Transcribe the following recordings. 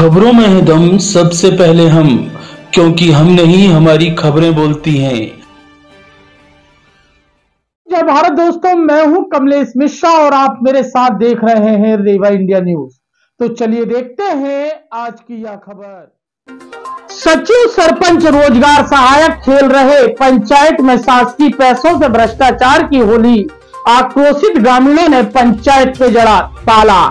खबरों में है दम, सबसे पहले हम, क्योंकि हम नहीं हमारी खबरें बोलती हैं। जय भारत दोस्तों, मैं हूँ कमलेश मिश्रा और आप मेरे साथ देख रहे हैं रेवा इंडिया न्यूज़। तो चलिए देखते हैं आज की यह खबर। सचिव सरपंच रोज़गार सहायक खेल रहे पंचायत में शासकीय पैसों से भ्रष्टाचार की होली, आक्रोशित ग्रामीणों ने पंचायत पे जड़ा ताला।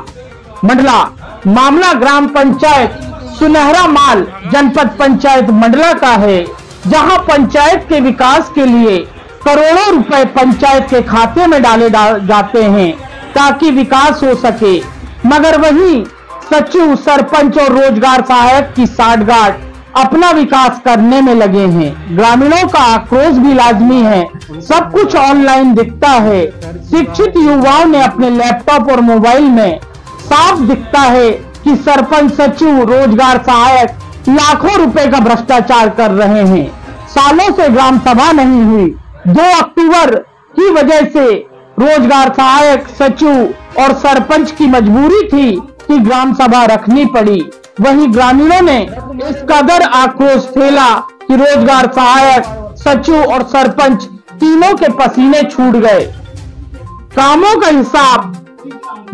मंडला मामला ग्राम पंचायत सुनहरा माल जनपद पंचायत मंडला का है, जहाँ पंचायत के विकास के लिए करोड़ों रुपए पंचायत के खाते में डाले जाते हैं ताकि विकास हो सके। मगर वही सचिव, सरपंच और रोज़गार सहायक की साठगांठ अपना विकास करने में लगे हैं। ग्रामीणों का आक्रोश भी लाजमी है। सब कुछ ऑनलाइन दिखता है। शिक्षित युवाओं ने अपने लैपटॉप और मोबाइल में साफ़ दिखता है कि सरपंच सचिव, रोज़गार सहायक लाखों रुपए का भ्रष्टाचार कर रहे हैं। सालों से ग्राम सभा नहीं हुई। दो अक्टूबर की वजह से रोज़गार सहायक, सचिव और सरपंच की मजबूरी थी कि ग्राम सभा रखनी पड़ी। वहीं ग्रामीणों ने इस कदर आक्रोश फैला कि रोज़गार सहायक, सचिव और सरपंच तीनों के पसीने छूट गए। कामों का हिसाब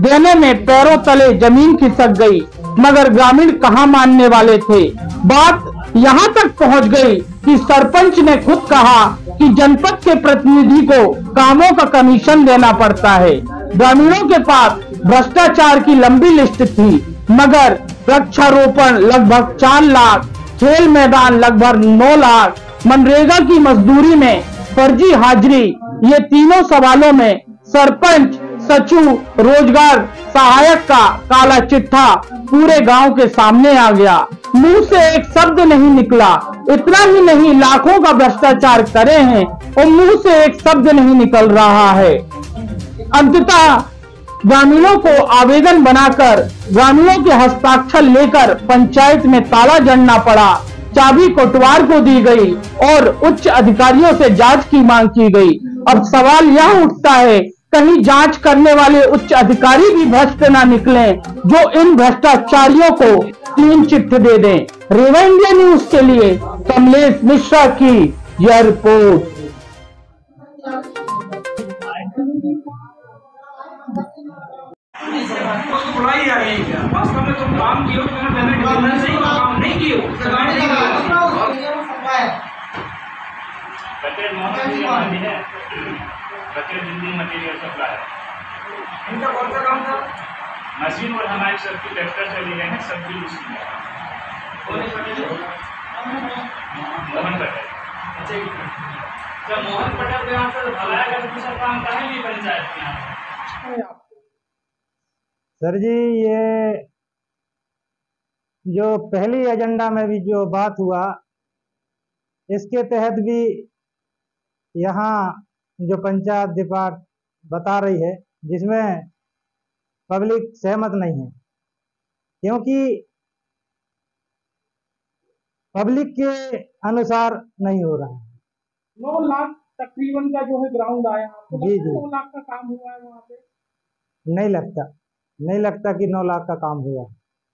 देने में पैरों तले ज़मीन खिसक गई, मगर ग्रामीण कहाँ मानने वाले थे? बात यहाँ तक पहुँच गई कि सरपंच ने खुद कहा कि जनपद के प्रतिनिधि को कामों का कमीशन देना पड़ता है। ग्रामीणों के पास भ्रष्टाचार की लंबी लिस्ट थी, मगर वृक्षारोपण लगभग चार लाख, खेल मैदान लगभग नौ लाख, मनरेगा की मजदूरी में फर्जी हाजिरी, ये तीनों सवालों में सरपंच सचिव रोज़गार सहायक का काला चिट्ठा पूरे गाँव के सामने आ गया। मुँह से एक शब्द नहीं निकला। इतना ही नहीं, लाखों का भ्रष्टाचार करे हैं और मुँह से एक शब्द नहीं निकल रहा है। अंततः ग्रामीणों को आवेदन बनाकर, ग्रामीणों के हस्ताक्षर लेकर पंचायत में ताला जड़ना पड़ा। चाबी कोटवार को दी गई और उच्च अधिकारियों से जाँच की मांग की गई। अब सवाल यह उठता है कहीं जाँच करने वाले उच्च अधिकारी भी भ्रष्ट न निकले, जो इन भ्रष्टाचारियों को क्लीन चिट दे दें। रेवा इंडिया न्यूज़ के लिए कमलेश मिश्रा की यह रिपोर्ट। है। है बिल्डिंग मटेरियल सप्लाई इनका कौन सा काम था? मशीन और हमारी सबकी ट्रैक्टर चले गए हैं सब बिल उसी में। कौन सी पटेल मोहन पटेल। अच्छा जब मोहन पटेल के यहाँ से भलाया का दूसरा काम का है नहीं पंचायत के यहाँ सर जी ये जो पहली एजेंडा में भी जो बात हुआ इसके तहत भी यहाँ जो पंचायत डिपार्ट बता रही है जिसमें पब्लिक सहमत नहीं है। क्योंकि पब्लिक के अनुसार नहीं हो रहा है। नौ लाख तकरीबन का जो है ग्राउंड आया। आपको जी, जी। नौ लाख का काम हुआ है वहाँ पे? नहीं लगता। नहीं लगता कि नौ लाख का काम हुआ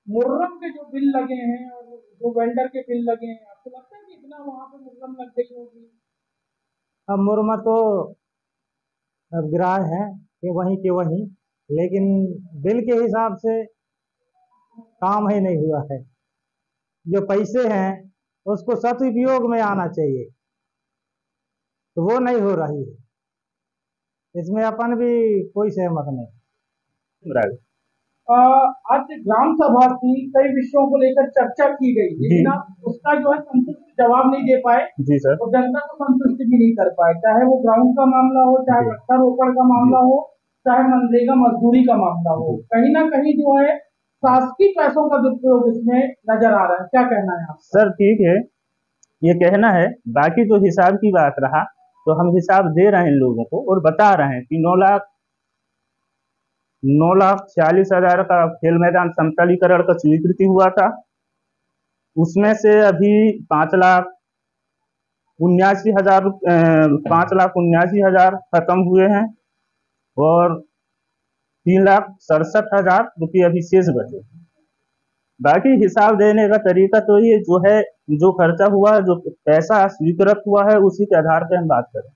मुर्रम के जो बिल लगे हैं और जो वेंडर के बिल लगे हैं आपको लगता है कि इतना वहाँ पे मुर्रम लग गई होगी? अब मुर्मा तो अब गिराए हैं कि वहीं के वहीं, लेकिन बिल के हिसाब से काम ही नहीं हुआ है। जो पैसे हैं, उसको सदुपयोग में आना चाहिए। तो वो नहीं हो रही है। इसमें अपन भी कोई सहमत नहीं। आज ग्राम सभा की कई विषयों को लेकर चर्चा की गई लेकिन आप उसका जो है संतुष्ट जवाब नहीं दे पाए जी सर। और जनता को संतुष्ट भी नहीं कर पाए। चाहे वो ग्राउंड का मामला हो चाहे वृक्षारोपण का मामला हो चाहे मनरेगा मजदूरी का मामला हो कहीं ना कहीं जो है शासकीय पैसों का दुरुपयोग इसमें नज़र आ रहा है। क्या कहना है आप सर ठीक है। ये कहना है बाकी जो हिसाब की बात रहा तो हम हिसाब दे रहे हैं लोगों को और बता रहे हैं कि नौ लाख नौ लाख छियालीस हज़ार का खेल मैदान समतलीकरण का स्वीकृति हुआ था। उसमें से अभी पाँच लाख उन्यासी हज़ार पाँच लाख उन्यासी हज़ार खत्म हुए हैं और तीन लाख सड़सठ हज़ार रुपये अभी शेष बचे बाकी हिसाब देने का तरीका तो ये जो है, जो खर्चा हुआ, जो पैसा स्वीकृत हुआ है, उसी के आधार पर हम बात करें।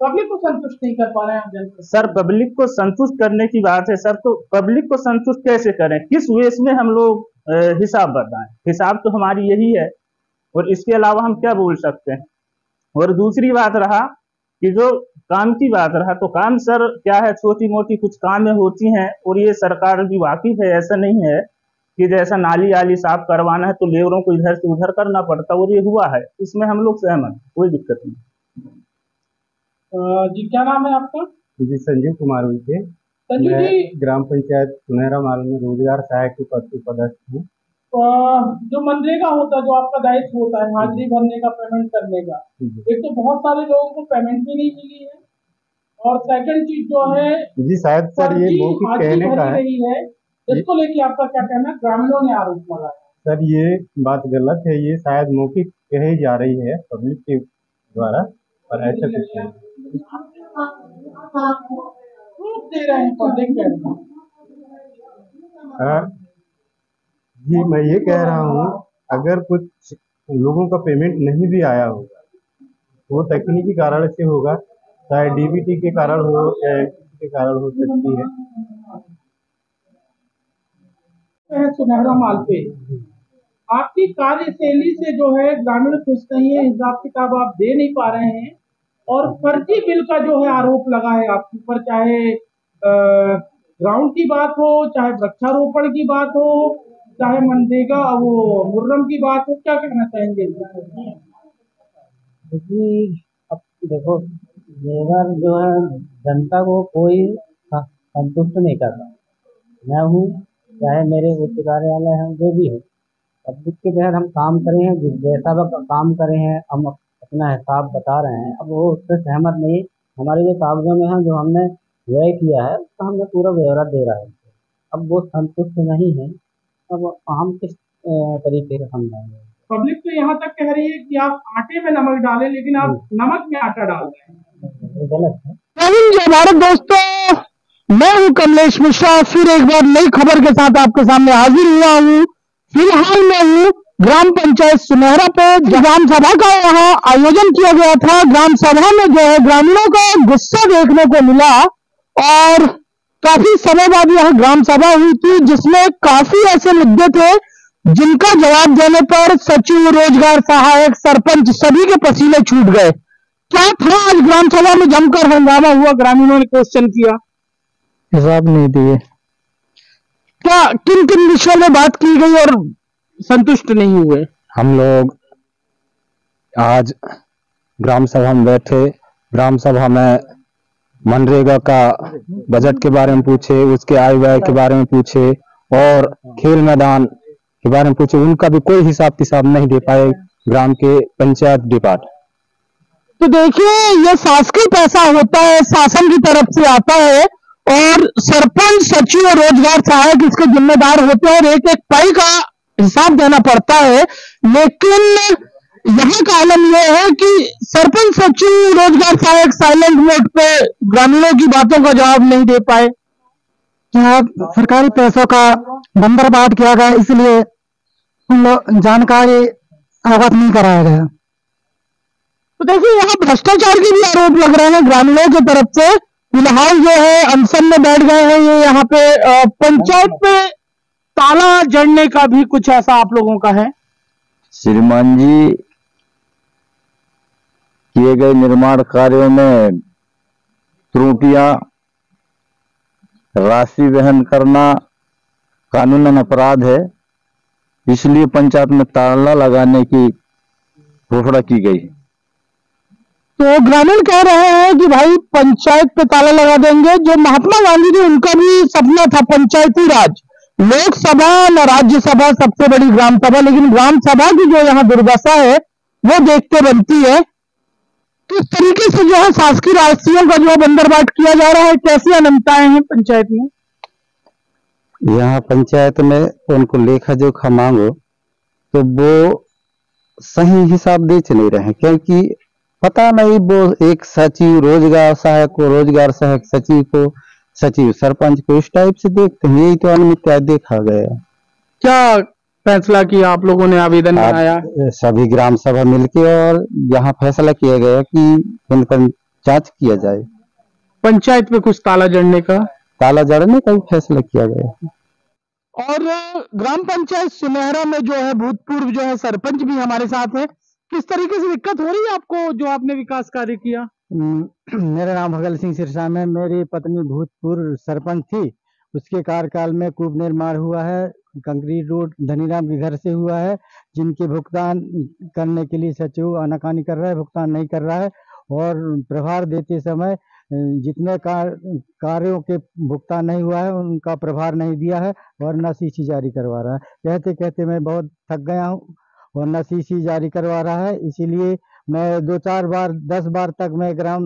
पब्लिक को संतुष्ट नहीं कर पा रहे हैं सर पब्लिक को संतुष्ट करने की बात है। सर तो पब्लिक को संतुष्ट कैसे करें? किस वेस में हम लोग हिसाब बताएँ? हिसाब तो हमारी यही है। और इसके अलावा हम क्या बोल सकते हैं? और दूसरी बात रहा कि जो काम की बात रहा तो काम सर क्या है? छोटी मोटी कुछ काम होती हैं और ये सरकार भी वाकिफ है, ऐसा नहीं है कि जैसा नाली आली साफ़ करवाना है तो लेबरों को इधर से उधर करना पड़ता और ये हुआ है। इसमें हम लोग सहमत कोई दिक्कत नहीं। जी क्या नाम है आपका? जी संजीव कुमार उनके संजू जी। ग्राम पंचायत सुनहरा माल में रोज़गार सहायक के पद पर पदस्थ हूँ। जो मनरेगा होता है जो आपका दायित्व होता है हाजिरी भरने का पेमेंट करने का एक तो बहुत सारे लोगों को पेमेंट भी नहीं मिली है। और सेकंड चीज़ जो है जी शायद सर ये कहने का है। है। इसको लेके आपका क्या कहना है? ग्रामीणों ने आरोप लगाया। सर ये बात गलत है। ये शायद मौखिक कही जा रही है पब्लिक के द्वारा पर ऐसा कुछ नहीं। हैं। जी मैं ये कह रहा हूँ अगर कुछ लोगों का पेमेंट नहीं भी आया होगा वो तकनीकी कारण से होगा चाहे डीबीटी के कारण हो या किसी के कारण हो सकती है। है सुनहरा माल पे। आपकी कार्यशैली से जो है ग्रामीण खुश नहीं है हिसाब किताब आप दे नहीं पा रहे हैं। और फर्जी बिल का जो है आरोप लगा है आपके ऊपर, चाहे ग्राउंड की बात हो, चाहे वृक्षारोपण की बात हो, चाहे मनरेगा, वो मुर्रम की बात हो, क्या कहना चाहेंगे? क्योंकि अब देखो लेबर जो है जनता को कोई संतुष्ट नहीं कर रहा। मैं हूँ, चाहे मेरे उच्च कार्यालय हैं, जो भी है। पब्लिक के तहत हम काम करे हैं, जिस जैसा वह काम करे हैं, हम अपना हिसाब बता रहे हैं। अब वो उससे सहमत नहीं हमारे जो कागजों में है जो हमने व्यय किया है उसका हमने पूरा ब्यौरा दे रहा है। अब वो संतुष्ट नहीं है अब हम किस तरीके से समझाएँगे? पब्लिक तो यहाँ तक कह रही है कि आप आटे में नमक डालें लेकिन आप नमक में आटा डाल रहे हैं। गलत है। भारत दोस्तों। मैं हूँ कमलेश मिश्रा फिर एक बार नई खबर के साथ आपके सामने हाजिर हुआ हूँ। फ़िलहाल मैं हूँ ग्राम पंचायत सुनहरा पे ग्राम सभा का यहाँ आयोजन किया गया था ग्राम सभा में जो है ग्रामीणों का गुस्सा देखने को मिला और काफ़ी समय बाद यह ग्राम सभा हुई थी जिसमें काफ़ी ऐसे मुद्दे थे जिनका जवाब देने पर सचिव रोज़गार सहायक सरपंच सभी के पसीने छूट गए। क्या था आज ग्राम सभा में जमकर हंगामा हुआ? ग्रामीणों ने क्वेश्चन किया। हिसाब नहीं दिए। क्या किन किन विषयों में बात की गई और संतुष्ट नहीं हुए। हम लोग आज ग्राम सभा में बैठे। ग्राम सभा में मनरेगा का बजट के बारे में पूछे उसके आय व्यय के बारे में पूछे और खेल मैदान के बारे में पूछे। उनका भी कोई हिसाब किताब नहीं दे पाए ग्राम के पंचायत डिपार्ट। तो देखिए ये शासकीय पैसा होता है शासन की तरफ़ से आता है और सरपंच सचिव और रोज़गार सहायक इसके जिम्मेदार होते हैं और एक एक पाई का हिसाब देना पड़ता है, लेकिन यहाँ का आलम यह है कि सरपंच सचिव रोज़गार सहायक साइलेंट मोड पे ग्रामीणों की बातों का जवाब नहीं दे पाए। यहाँ सरकारी पैसों का बंदर बांट किया गया, इसलिए जानकारी अवगत नहीं कराया गया। तो देखिए यहाँ भ्रष्टाचार के भी आरोप लग रहे हैं ग्रामीणों की तरफ़ से। फ़िलहाल जो है, अनशन में बैठ गए हैं ये यहाँ पे पंचायत पे ताला जड़ने का भी कुछ ऐसा आप लोगों का है? श्रीमान जी किए गए निर्माण कार्यों में त्रुटियाँ राशि वहन करना कानूनन अपराध है इसलिए पंचायत में ताला लगाने की घोषणा की गई है। तो ग्रामीण कह रहे हैं कि भाई पंचायत पे ताला लगा देंगे जो महात्मा गांधी जी उनका भी सपना था पंचायती राज। लोकसभा न राज्यसभा सबसे बड़ी ग्राम सभा, लेकिन ग्राम सभा की जो यहाँ दुर्दशा है, वो देखते बनती है। किस तरीके से जो है शासकीय राशियों का जो है बंदरबाट किया जा रहा है, कैसी अनंताएँ हैं पंचायत में? यहाँ पंचायत में उनको लेखा जोखा मांगो तो वो सही हिसाब दे नहीं रहे क्योंकि पता नहीं वो एक सचिव, रोज़गार सहायक को, रोज़गार सहायक सचिव को सचिव सरपंच को इस टाइप से देखते हैं यही तो अनियमितता देखा गया। क्या फैसला किया आप लोगों ने आवेदन बनाया? सभी ग्राम सभा मिलके और यहाँ फैसला किया गया कि इनका जाँच किया जाए। पंचायत में कुछ ताला जड़ने का? ताला जड़ने का भी फैसला किया गया। और ग्राम पंचायत सुनहरा में जो है भूतपूर्व जो है सरपंच भी हमारे साथ है। किस तरीके से दिक्कत हो रही है आपको जो आपने विकास कार्य किया? मेरा नाम भगल सिंह सिरसा में मेरी पत्नी भूतपूर्व सरपंच थी। उसके कार्यकाल में कूप निर्माण हुआ है। कंक्रीट रोड धनीराम के घर से हुआ है जिनके भुगतान करने के लिए सचिव आनाकानी कर रहा है भुगतान नहीं कर रहा है और प्रभार देते समय जितने कार, कार्यों के भुगतान नहीं हुआ है उनका प्रभार नहीं दिया है और न सीसी जारी करवा रहा है। कहते कहते मैं बहुत थक गया हूँ और न सीसी जारी करवा रहा है इसीलिए मैं दो चार बार दस बार तक मैं ग्राम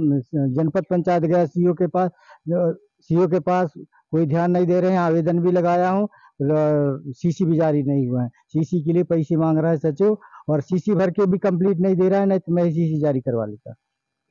जनपद पंचायत गया सीओ के पास सीओ के पास कोई ध्यान नहीं दे रहे हैं आवेदन भी लगाया हूँ सीसी भी जारी नहीं हुआ है। सीसी के लिए पैसे मांग रहा है सचिव और सीसी भर के भी कंप्लीट नहीं दे रहा है नहीं तो मैं सीसी जारी करवा लेता।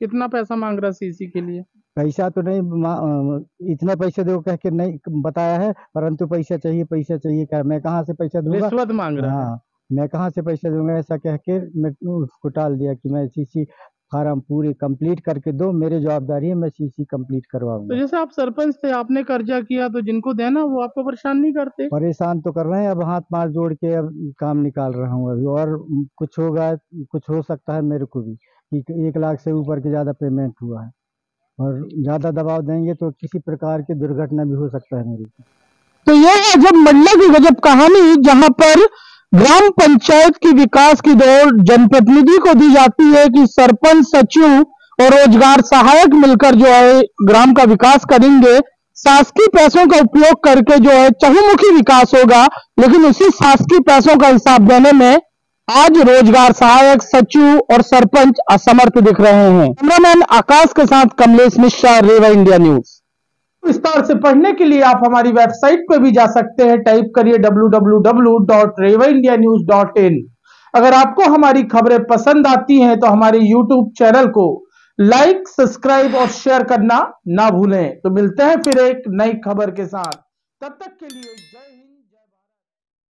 कितना पैसा मांग रहा है सीसी के लिए? पैसा तो नहीं इतना पैसा दो कह के नहीं बताया है परंतु पैसा चाहिए पैसा चाहिए क्या मैं कहाँ से पैसा दूँगा? रिश्वत मांग रहा हाँ। मैं कहाँ से पैसा दूँगा? ऐसा कह के मैं उसको टाल दिया कि मैं सीसी फार्म पूरे कंप्लीट करके दो मेरी जवाबदारी है मैं सीसी कंप्लीट तो करवाऊँगा जैसे आप सरपंच थे आपने कर्जा किया तो जिनको देना वो आपको परेशान नहीं करते? परेशान तो कर रहे हैं अब हाथ पाँव जोड़ के अब काम निकाल रहा हूँ अभी और कुछ होगा कुछ हो सकता है मेरे को भी कि एक लाख से ऊपर के ज़्यादा पेमेंट हुआ है और ज़्यादा दबाव देंगे तो किसी प्रकार की दुर्घटना भी हो सकता है मेरी तो ये है जब मंडला की गजब कहानी जहाँ पर ग्राम पंचायत की विकास की दौड़ जनप्रतिनिधि को दी जाती है कि सरपंच, सचिव और रोज़गार सहायक मिलकर जो है ग्राम का विकास करेंगे। शासकीय पैसों का उपयोग करके जो है चहुमुखी विकास होगा, लेकिन उसी शासकीय पैसों का हिसाब देने में आज रोज़गार सहायक, सचिव और सरपंच असमर्थ दिख रहे हैं। कैमरामैन आकाश के साथ कमलेश मिश्रा, रेवा इंडिया न्यूज़। विस्तार से पढ़ने के लिए आप हमारी वेबसाइट पर भी जा सकते हैं। टाइप करिए www.revaindianews.in अगर आपको हमारी खबरें पसंद आती हैं तो हमारे यूट्यूब चैनल को लाइक सब्सक्राइब और शेयर करना ना भूलें। तो मिलते हैं फिर एक नई खबर के साथ। तब तक के लिए जय